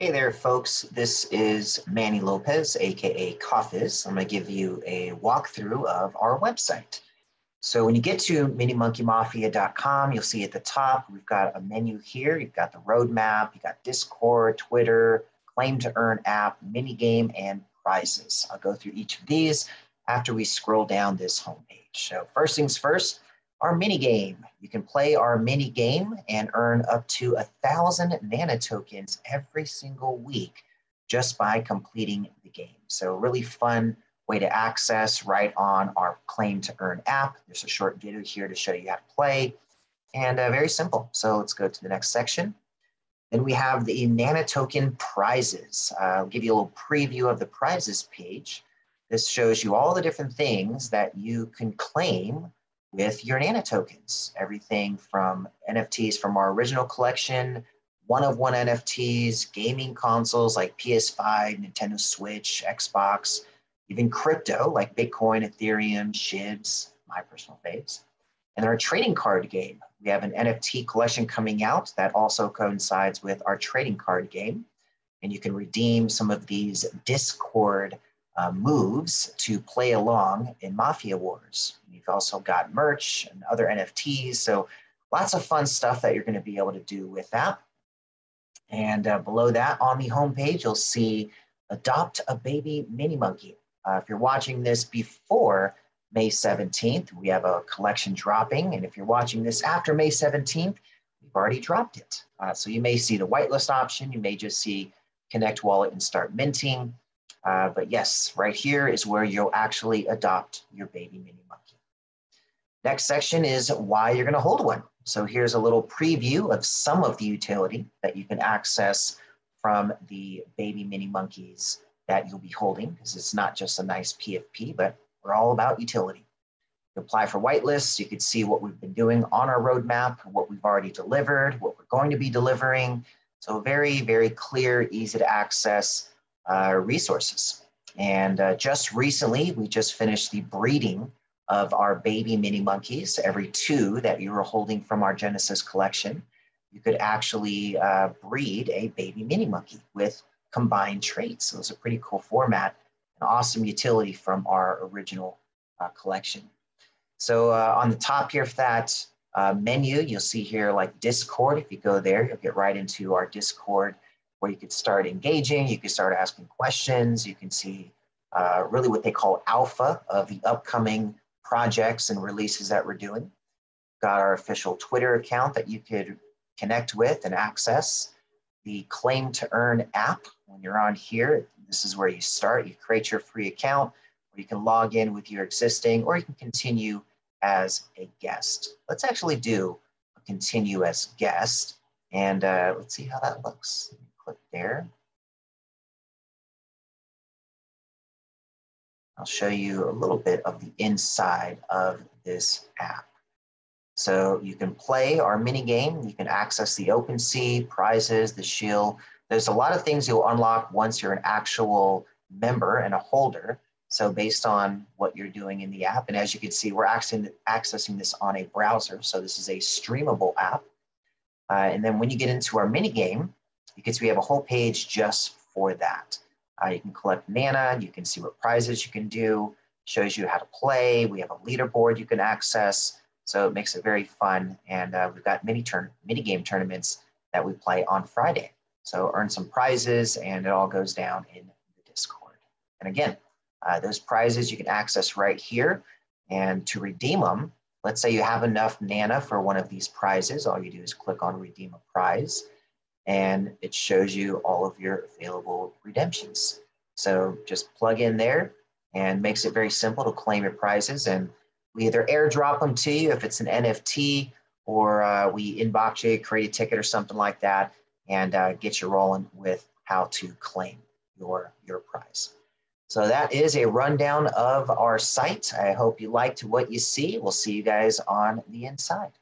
Hey there, folks. This is Manny Lopez, aka Coffizz. I'm going to give you a walkthrough of our website. So when you get to minimonkeymafia.com, you'll see at the top, we've got a menu here. You've got the roadmap, you've got Discord, Twitter, claim to earn app, mini game, and prizes. I'll go through each of these after we scroll down this homepage. So first things first, our mini game. You can play our mini game and earn up to a thousand nanotokens every single week just by completing the game. So really fun way to access right on our claim to earn app. There's a short video here to show you how to play and uh, very simple. So let's go to the next section. Then we have the nanotoken prizes. Uh, I'll give you a little preview of the prizes page. This shows you all the different things that you can claim with your Nana tokens. Everything from NFTs from our original collection, one of one NFTs, gaming consoles like PS5, Nintendo Switch, Xbox, even crypto like Bitcoin, Ethereum, SHIBs, my personal faves. And our trading card game. We have an NFT collection coming out that also coincides with our trading card game. And you can redeem some of these Discord uh, moves to play along in Mafia Wars. You've also got merch and other NFTs. So lots of fun stuff that you're going to be able to do with that. And uh, below that on the homepage, you'll see Adopt a Baby Mini Monkey. Uh, if you're watching this before May 17th, we have a collection dropping. And if you're watching this after May 17th, we've already dropped it. Uh, so you may see the whitelist option. You may just see connect wallet and start minting. Uh, but yes, right here is where you'll actually adopt your baby mini monkey. Next section is why you're gonna hold one. So here's a little preview of some of the utility that you can access from the baby mini monkeys that you'll be holding, because it's not just a nice PFP, but we're all about utility. You apply for whitelists, you can see what we've been doing on our roadmap, what we've already delivered, what we're going to be delivering. So very, very clear, easy to access uh, resources. And uh, just recently, we just finished the breeding of our baby mini monkeys, every two that you were holding from our Genesis collection. You could actually uh, breed a baby mini monkey with combined traits. So it's a pretty cool format, an awesome utility from our original uh, collection. So uh, on the top here of that menu, you'll see here like Discord. If you go there, you'll get right into our Discord where you could start engaging, you could start asking questions, you can see uh, really what they call alpha of the upcoming projects and releases that we're doing. Got our official Twitter account that you could connect with and access. The Claim to Earn app, when you're on here, this is where you start. You create your free account, where you can log in with your existing, or you can continue as a guest. Let's actually do a continue as guest, and uh, let's see how that looks I'll show you a little bit of the inside of this app. So you can play our mini game. You can access the OpenSea, prizes, the shield. There's a lot of things you'll unlock once you're an actual member and a holder. So based on what you're doing in the app, and as you can see, we're accessing this on a browser. So this is a streamable app. Uh, and then when you get into our mini game, because we have a whole page just for that. Uh, you can collect Nana, you can see what prizes you can do, shows you how to play. We have a leaderboard you can access. So it makes it very fun. And uh, we've got mini, turn, mini game tournaments that we play on Friday. So earn some prizes and it all goes down in the Discord. And again, uh, those prizes you can access right here. And to redeem them, let's say you have enough Nana for one of these prizes. All you do is click on redeem a prize and it shows you all of your available redemptions. So just plug in there and makes it very simple to claim your prizes. And we either airdrop them to you if it's an NFT or uh, we inbox you, create a ticket or something like that and uh, get you rolling with how to claim your, your prize. So that is a rundown of our site. I hope you liked what you see. We'll see you guys on the inside.